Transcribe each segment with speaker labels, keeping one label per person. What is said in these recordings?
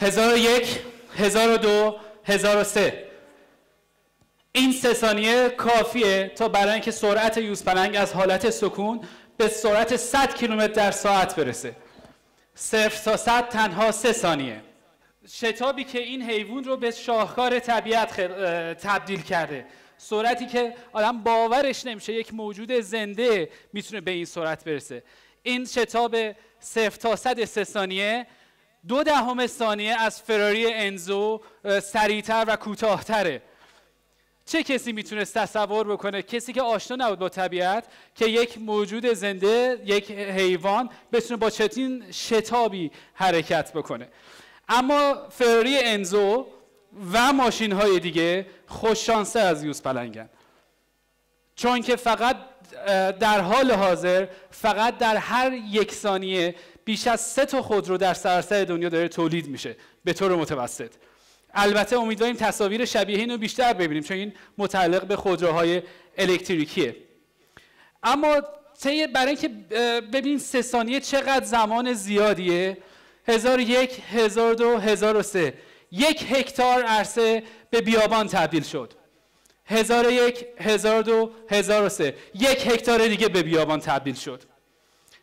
Speaker 1: 1001 1002 1003 این سه ثانیه کافیه تا برای اینکه سرعت یوز پلنگ از حالت سکون به سرعت 100 کیلومتر در ساعت برسه. صفر تا 100 تنها سه ثانیه. شتابی که این حیوان رو به شاهکار طبیعت تبدیل کرده. سرعتی که آدم باورش نمیشه یک موجود زنده می‌تونه به این سرعت برسه. این شتاب صفر تا صد سه ثانیه دو دهم ثانیه از فراری انزو سریعتر و کوتاهتره. چه کسی می‌تونست تصور بکنه؟ کسی که آشنا نبود با طبیعت که یک موجود زنده یک حیوان بتونه با چتین شتابی حرکت بکنه. اما فراری انزو و ماشین های دیگه خوششانسه از یوز پلنگن. چون که فقط در حال حاضر فقط در هر یک ثانیه بیش از سه تا خودرو در سراسر دنیا داره تولید میشه. به طور متوسط. البته امیدواریم تصاویر شبیه اینو بیشتر ببینیم چون این متعلق به خودروهای الکتریکیه. اما برای اینکه ببین سه ثانیه چقدر زمان زیادیه. 1001 1002 1003 یک هکتار عرصه به بیابان تبدیل شد. 1001 1002 1003 یک هکتار دیگه به بیابان تبدیل شد.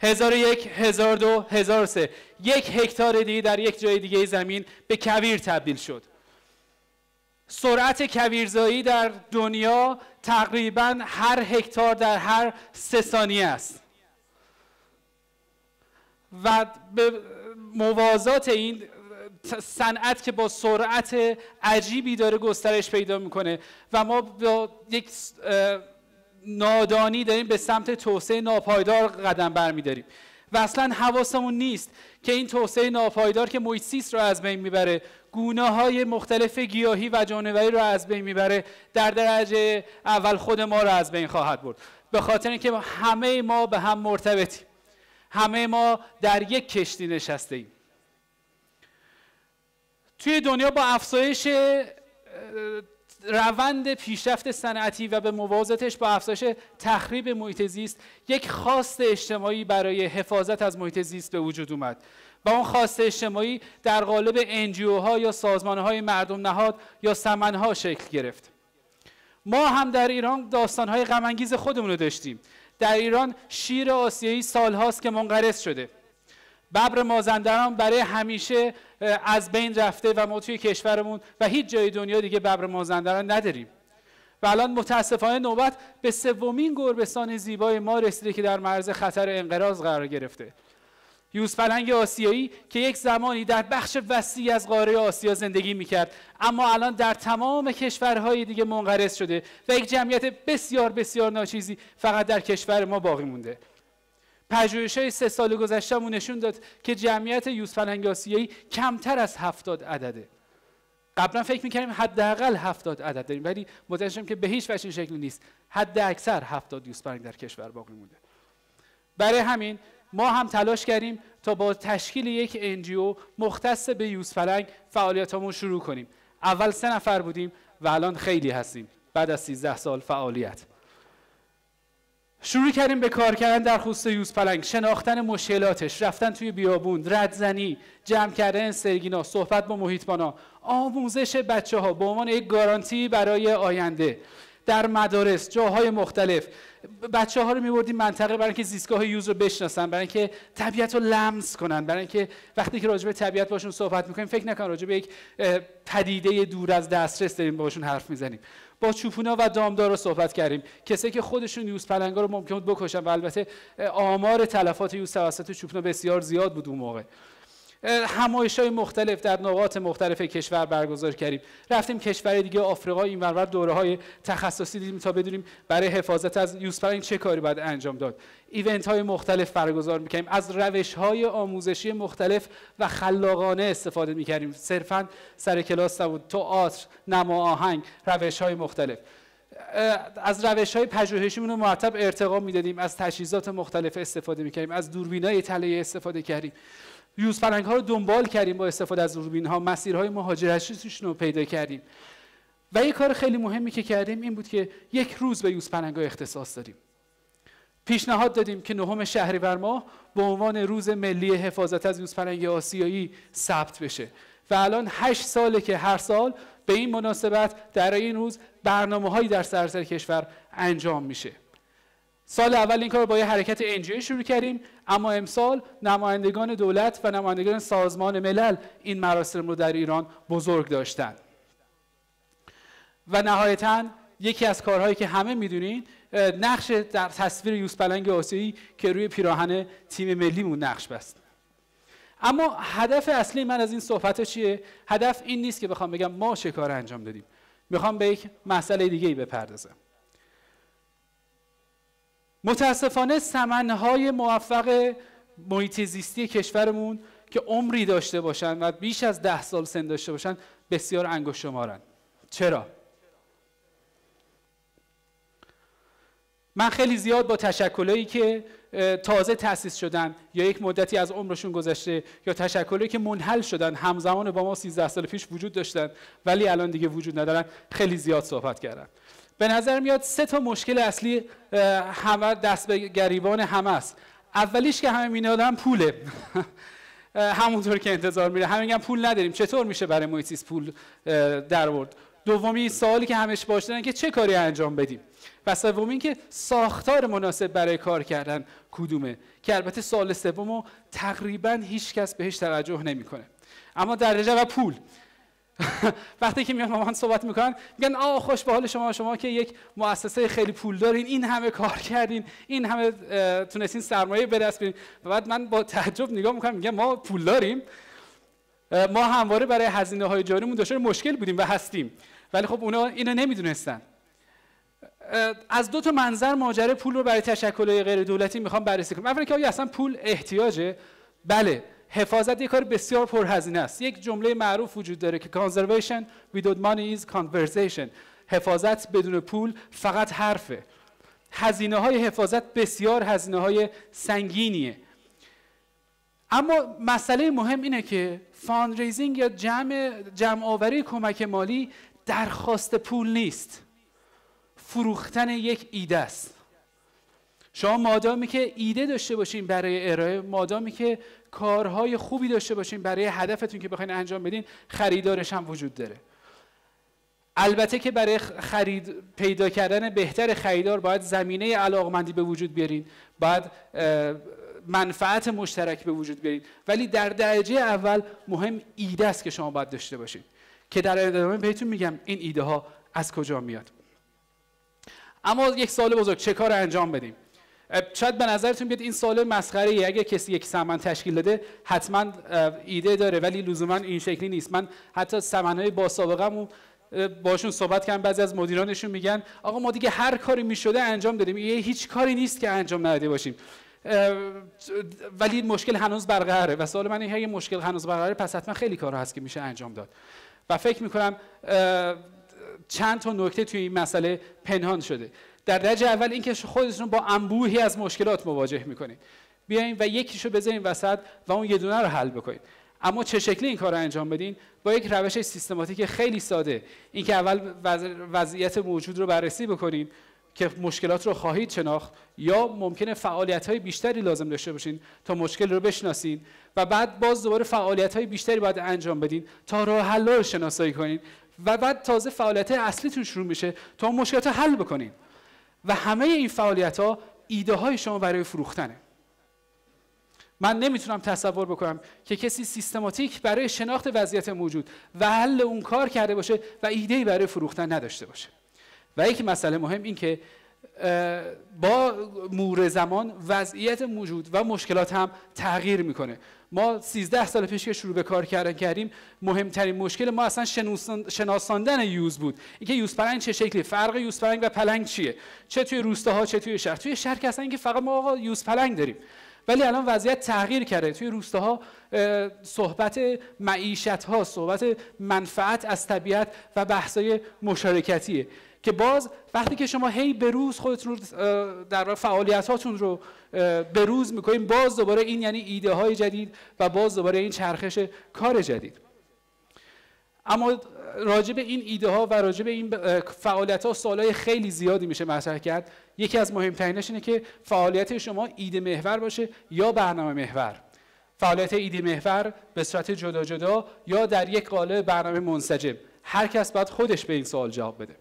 Speaker 1: 1001 1002 1003 یک هکتار دیگه در یک جای دیگه زمین به کویر تبدیل شد. سرعت کویرزایی در دنیا تقریبا هر هکتار در هر سه ثانیه است. و به موازات این صنعت که با سرعت عجیبی داره گسترش پیدا می‌کنه. و ما با یک نادانی داریم به سمت توسعه ناپایدار قدم برمیداریم. و اصلا حواسمون نیست که این توسعه ناپایدار که محیط رو از بین می‌بره گونه های مختلف گیاهی و جانوری رو از بین می‌بره در درجه اول خود ما رو از بین خواهد برد. به خاطر اینکه همه ما به هم مرتبطیم. همه ما در یک کشتی نشسته ایم توی دنیا با افزایش روند پیشرفت صنعتی و به موازاتش با افزایش تخریب محیط زیست یک خواست اجتماعی برای حفاظت از محیط زیست به وجود اومد. و اون خواست اجتماعی در قالب انجیو ها یا سازمان های مردم نهاد یا سمن ها شکل گرفت. ما هم در ایران داستان های غمانگیز خودمون رو داشتیم. در ایران شیر آسیایی سالهاست که منقرض شده. ببر مازندران برای همیشه از بین رفته و ما توی کشورمون و هیچ جای دنیا دیگه ببر مازندران نداریم. و الان متاسفانه نوبت به سومین گربستان زیبای ما رسیده که در مرز خطر انقراض قرار گرفته. یوز پلنگ آسیایی که یک زمانی در بخش وسیعی از قاره آسیا زندگی می‌کرد اما الان در تمام کشورهای دیگه منقرض شده و یک جمعیت بسیار بسیار ناچیزی فقط در کشور ما باقی مونده. پژوهش های سه سال گذشتهمون نشون داد که جمعیت یوز آسیایی کمتر از هفتاد عدده. قبلا فکر می‌کردیم حداقل هفتاد عدد داریم ولی متوجه که به هیچ وجه این شکلی نیست. حد اکثر هفتاد یوز پلنگ در کشور باقی مونده. برای همین ما هم تلاش کردیم تا با تشکیل یک NGO مختص به یوز پلنگ فعالیتامون شروع کنیم. اول سه نفر بودیم و الان خیلی هستیم. بعد از 13 سال فعالیت. شروع کردیم به کار کردن در خصوص یوز پلنگ. شناختن مشکلاتش رفتن توی بیابون ردزنی جمع کردن سرگینا صحبت با محیطبانا آموزش بچه ها به عنوان یک گارانتی برای آینده. در مدارس جاهای مختلف. بچه ها رو میبردیم منطقه برای اینکه زیستگاه یوز رو بشناسن برای اینکه طبیعت رو لمس کنن برای اینکه وقتی که راجع به طبیعت باشون صحبت می‌کنیم فکر نکن راجع به یک پدیده دور از دسترس داریم باشون حرف می‌زنیم. با چوپونا و دامدارا صحبت کردیم. کسی که خودشون یوز پلنگا رو ممکن بود بکشن و البته آمار تلفات یوز توسط چوپونا بسیار زیاد بود اون موقع. همایش های مختلف در نقاط مختلف کشور برگزار کردیم. رفتیم کشور دیگه آفریقا اینور اونور دوره های تخصصی دیدیم تا بدونیم برای حفاظت از یوزپلنگ چه کاری باید انجام داد. ایونت های مختلف برگزار می‌کنیم از روش های آموزشی مختلف و خلاقانه استفاده می‌کردیم. صرفا سر کلاس نبود. تئاتر نما آهنگ روش های مختلف از روش های پژوهشیمون رو مرتب ارتقا می‌دادیم. از تجهیزات مختلف استفاده می‌کردیم. از دوربینای طلایی استفاده کردیم. یوز فرنگ ها رو دنبال کردیم با استفاده از دوربین ها مسیرهای مهاجرتیشون رو پیدا کردیم. و یک کار خیلی مهمی که کردیم این بود که یک روز به یوز پلنگ ها اختصاص دادیم. پیشنهاد دادیم که نهم شهریور ماه به عنوان روز ملی حفاظت از یوز پلنگ آسیایی ثبت بشه. و الان هشت ساله که هر سال به این مناسبت در این روز برنامه هایی در سراسر کشور انجام میشه. سال اول این کار با یه حرکت انجیو شروع کردیم. اما امسال نمایندگان دولت و نمایندگان سازمان ملل این مراسم رو در ایران بزرگ داشتن. و نهایتا یکی از کارهایی که همه می‌دونین نقش در تصویر یوز پلنگ آسیایی که روی پیراهن تیم ملیمون نقش بست. اما هدف اصلی من از این صحبت چیه؟ هدف این نیست که بخوام بگم ما چه کار انجام دادیم. می‌خوام به یک مسئله دیگه ای بپردازم. متاسفانه سمنهای موفق محیط زیستی کشورمون که عمری داشته باشن و بیش از ده سال سن داشته باشن بسیار انگشت شمارن چرا؟ من خیلی زیاد با تشکلایی که تازه تأسیس شدن یا یک مدتی از عمرشون گذشته یا تشکلایی که منحل شدن همزمان با ما 13 سال پیش وجود داشتن ولی الان دیگه وجود ندارن خیلی زیاد صحبت کردن. به نظر میاد سه تا مشکل اصلی همه دست به گریبان همه است. اولیش که همه مینادن پوله. همونطور که انتظار میره. همه میگن پول نداریم. چطور میشه برای محیطیس پول در ورد؟ دومی سوالی که همش باشدن که چه کاری انجام بدیم؟ و سومی که ساختار مناسب برای کار کردن کدومه؟ که البته سال سومو تقریبا هیچ کس بهش توجه نمی‌کنه. اما در و پول. وقتی که میان با صحبت می‌کنن میگن آه خوش به حال شما شما که یک مؤسسه خیلی پول دارین این همه کار کردین این همه تونستین سرمایه به دست بیارین. و بعد من با تعجب نگاه می‌کنم میگم ما پول داریم ما همواره برای هزینه های جاریمون دچار مشکل بودیم و هستیم. ولی خب اونا اینو نمی‌دونستن. از دو تا منظر ماجرای پول رو برای تشکل‌های غیر دولتی می‌خوام بررسی کنم. اولا که آیا اصلا پول احتیاجه؟ بله. حفاظت یک کار بسیار پرهزینه است. یک جمله معروف وجود داره که conservation without money is conversation. حفاظت بدون پول فقط حرفه. هزینه های حفاظت بسیار هزینه های سنگینیه. اما مسئله مهم اینه که fundraising یا جمع جمع آوری کمک مالی درخواست پول نیست. فروختن یک ایده است. شما مادامی که ایده داشته باشین برای ارائه مادامی که کارهای خوبی داشته باشین برای هدفتون که بخواین انجام بدین خریدارش هم وجود داره. البته که برای خرید پیدا کردن بهتر خریدار باید زمینه علاقمندی به وجود بیارین باید منفعت مشترک به وجود بیارین. ولی در درجه اول مهم ایده است که شما باید داشته باشین. که در ادامه بهتون میگم این ایده ها از کجا میاد. اما یک سال بزرگ چه کار انجام بدیم؟ شاید به نظرتون بیاد این سال مسخره ای اگه کسی یک سمن تشکیل داده حتما ایده داره ولی لزوما این شکلی نیست. من حتی سمنهای با سابقه باشون صحبت کردم بعضی از مدیرانشون میگن آقا ما دیگه هر کاری می‌شده انجام دادیم. یه هیچ کاری نیست که انجام نداده باشیم. ولی مشکل هنوز برقراره. و سوال من اینه مشکل هنوز برقراره پس حتما خیلی کار هست که میشه انجام داد. و فکر می‌کنم چند تا نکته توی این مسئله پنهان شده. در درجه اول اینکه خودتون با انبوهی از مشکلات مواجه می‌کنید. بیاین و یکیشو بذارین وسط و اون یه دونه رو حل بکنید. اما چه شکلی این کار رو انجام بدین؟ با یک روش سیستماتیک خیلی ساده. اینکه اول وضعیت موجود رو بررسی بکنین که مشکلات رو خواهید شناخت یا ممکنه فعالیت های بیشتری لازم داشته باشین تا مشکل رو بشناسین و بعد باز دوباره فعالیت های بیشتری باید انجام بدین تا راه حل رو شناسایی کنین و بعد تازه فعالیت اصلیتون شروع میشه تا مشکلات رو حل بکنین. و همه این فعالیت ها ایده های شما برای فروختنه. من نمی‌تونم تصور بکنم که کسی سیستماتیک برای شناخت وضعیت موجود و حل اون کار کرده باشه و ایده برای فروختن نداشته باشه. و یک مسئله مهم این که با مور زمان وضعیت موجود و مشکلات هم تغییر می‌کنه. ما 13 سال پیش که شروع به کار کردن کردیم مهمترین مشکل ما اصلا شناساندن یوز بود. اینکه یوز پلنگ چه شکلی فرق یوز پلنگ و پلنگ چیه؟ چه توی روستاها چه توی شهر. توی شهر که اصلا اینکه فقط ما آقا یوز پلنگ داریم. ولی الان وضعیت تغییر کرده. توی روستاها صحبت معیشت ها صحبت منفعت از طبیعت و بحثای مشارکتیه. که باز وقتی که شما هی روز خودتون رو در فعالیت هاتون رو به روز می‌کنین باز دوباره این یعنی ایده های جدید و باز دوباره این چرخش کار جدید. اما راجع به این ایده ها و راجع به این فعالیت ها سوالای خیلی زیادی میشه مطرح کرد. یکی از مهمترینش اینه که فعالیت شما ایده محور باشه یا برنامه محور. فعالیت ایدی محور به صورت جدا جدا یا در یک قالب برنامه منسجم. هر کس باید خودش به این سوال جواب بده.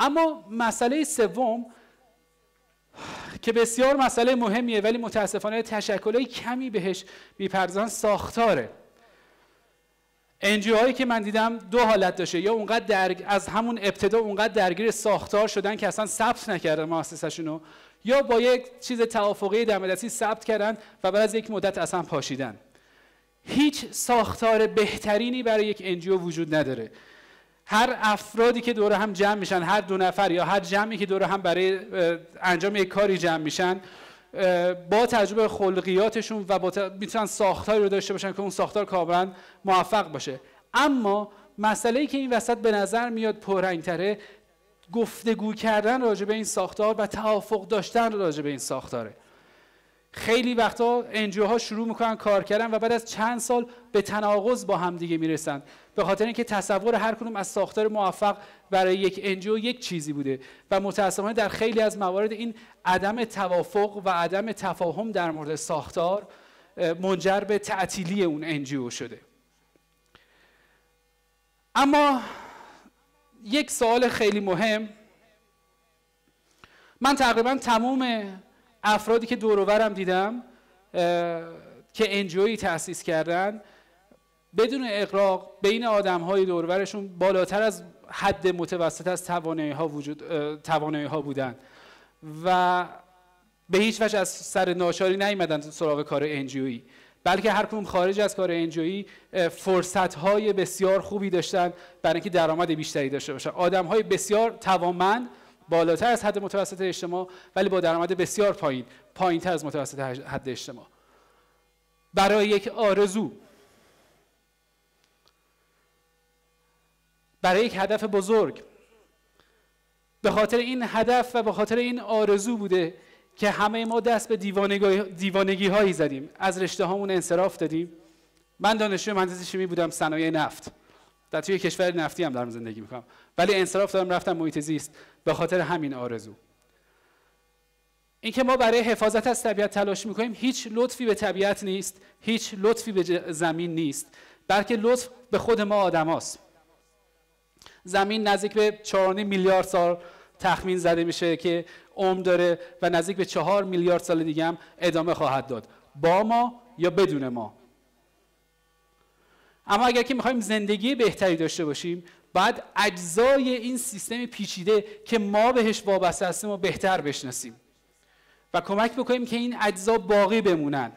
Speaker 1: اما مسئله سوم که بسیار مسئله مهمیه ولی متاسفانه تشکلهای کمی بهش می‌پردازن ساختاره. NGO هایی که من دیدم دو حالت داشته. یا اونقدر درگ... از همون ابتدا اونقدر درگیر ساختار شدن که اصلا ثبت نکردن مؤسسشون یا با یک چیز توافقی دم ثبت کردن و بعد از یک مدت اصلا پاشیدن. هیچ ساختار بهترینی برای یک NGO وجود نداره. هر افرادی که دور هم جمع میشن هر دو نفر یا هر جمعی که دور هم برای انجام یک کاری جمع میشن با تجربه خلقیاتشون و با ت... می‌تونن ساختاری رو داشته باشن که اون ساختار کاملا موفق باشه. اما مسئله ای که این وسط به نظر میاد پررنگتره گفتگو کردن راجع به این ساختار و توافق داشتن راجع به این ساختاره. خیلی وقتا انجیو ها شروع می‌کنن کار کردن و بعد از چند سال به تناقض با هم دیگه می‌رسن. به خاطر اینکه تصور هر کدوم از ساختار موفق برای یک NGO یک چیزی بوده و متاسفانه در خیلی از موارد این عدم توافق و عدم تفاهم در مورد ساختار منجر به تعطیلی اون NGO شده. اما یک سوال خیلی مهم. من تقریبا تمام افرادی که دوروورم دیدم که NGO تأسیس کردن بدون اقراق بین آدم های دورورشون بالاتر از حد متوسط از توانایی ها, وجود، توانایی ها بودن. و به هیچ وجه از سر ناشاری نیمدن سراغ کار انجیویی بلکه هر کدوم خارج از کار انجویی فرصت های بسیار خوبی داشتن برای اینکه درآمد بیشتری داشته باشن. آدم های بسیار توانمند بالاتر از حد متوسط اجتماع ولی با درآمد بسیار پایین پایین تر از متوسط حد اجتماع. برای یک آرزو برای یک هدف بزرگ. به خاطر این هدف و به خاطر این آرزو بوده که همه ما دست به دیوانگی هایی زدیم. از رشته هامون انصراف دادیم. من دانشجو مهندسی شیمی بودم صنایع نفت. در توی کشور نفتی هم دارم زندگی می‌کنم. ولی انصراف دارم رفتم محیط زیست. به خاطر همین آرزو. اینکه ما برای حفاظت از طبیعت تلاش می‌کنیم هیچ لطفی به طبیعت نیست هیچ لطفی به زمین نیست بلکه لطف به خود ما آدماست زمین نزدیک به 4 میلیارد سال تخمین زده میشه که عمر داره و نزدیک به 4 میلیارد سال دیگه هم ادامه خواهد داد. با ما یا بدون ما؟ اما اگر که می‌خوایم زندگی بهتری داشته باشیم باید اجزای این سیستم پیچیده که ما بهش وابسته هستیم و بهتر بشناسیم و کمک بکنیم که این اجزا باقی بمونن.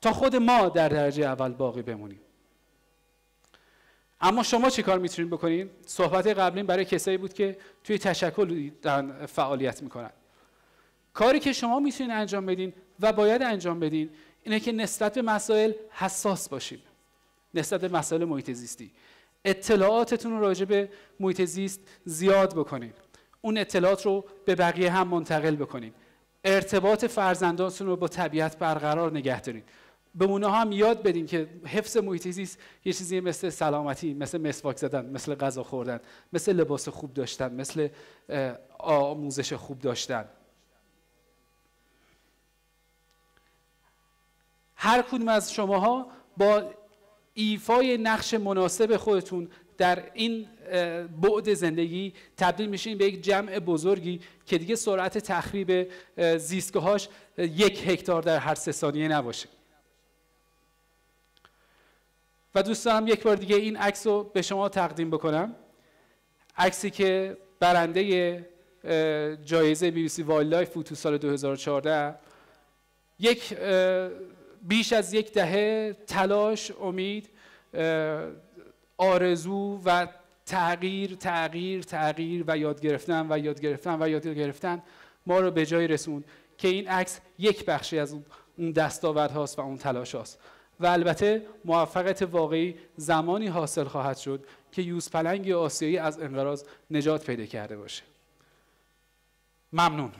Speaker 1: تا خود ما در درجه اول باقی بمونیم. اما شما چی کار می‌تونید بکنید؟ صحبت قبلین برای کسایی بود که توی تشکل فعالیت می‌کنن. کاری که شما می‌تونید انجام بدین و باید انجام بدین اینه که نسبت به مسائل حساس باشید نسبت به مسائل محیط زیستی. اطلاعاتتون رو راجع به محیط زیست زیاد بکنید اون اطلاعات رو به بقیه هم منتقل بکنید ارتباط فرزندانتون رو با طبیعت برقرار نگه دارید به اونها هم یاد بدیم که حفظ محیط زیست یه چیزی مثل سلامتی مثل مسواک زدن مثل غذا خوردن مثل لباس خوب داشتن مثل آموزش خوب داشتن. هر کدوم از شماها با ایفای نقش مناسب خودتون در این بعد زندگی تبدیل میشین به یک جمع بزرگی که دیگه سرعت تخریب زیستگاهاش یک هکتار در هر سه ثانیه نباشه. و دوست دارم یک بار دیگه این عکس رو به شما تقدیم بکنم. عکسی که برنده جایزه BBC Wildlife بود تو سال 2014 یک بیش از یک دهه تلاش امید آرزو و تغییر تغییر تغییر و یاد گرفتن و یاد گرفتن و یاد گرفتن ما رو به جای رسوند که این عکس یک بخشی از اون دستاورد هاست و اون تلاش هاست. و البته موفقیت واقعی زمانی حاصل خواهد شد که یوز پلنگ آسیایی از انقراض نجات پیدا کرده باشه. ممنون.